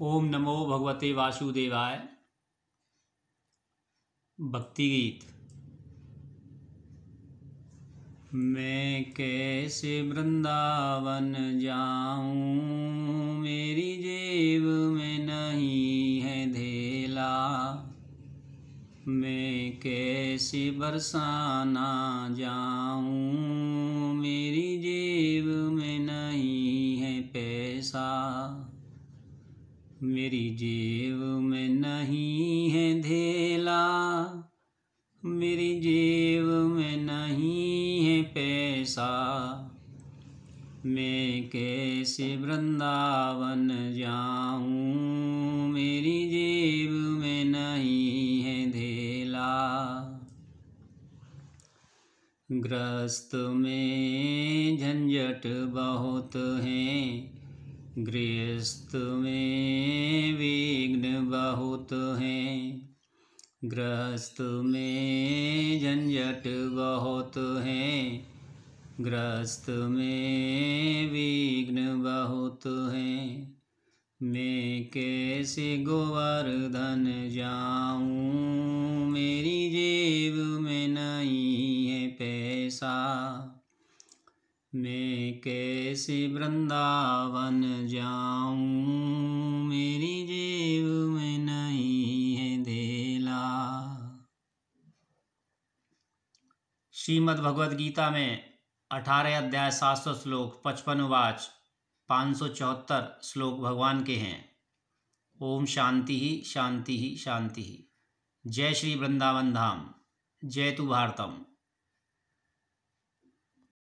ओम नमो भगवते वासुदेवाय। भक्ति गीत। मैं कैसे वृंदावन जाऊँ? मेरी जेब में नहीं है धेला। मैं कैसे बरसाना जाऊँ? मेरी जेब में नहीं है पैसा। मेरी जेब में नहीं है धेला, मेरी जेब में नहीं है पैसा। मैं कैसे वृंदावन जाऊँ? मेरी जेब में नहीं है धेला। ग्रस्त में झंझट बहुत हैं गृहस्थ में विघ्न बहुत हैं। गृहस्थ में झंझट बहुत हैं। गृहस्थ में विघ्न बहुत हैं। मैं कैसे गोवर्धन जाऊँ? मेरी जेब में नहीं है पैसा। मैं कैसे वृंदावन जाऊँ? मेरी जेब में नहीं है देला। श्रीमद् भगवद गीता में अठारह अध्याय सात सौ श्लोक, पचपन वाच, पाँच सौ चौहत्तर श्लोक भगवान के हैं। ओम शांति ही शांति ही शांति ही। जय श्री वृंदावन धाम। जय तु भारतम।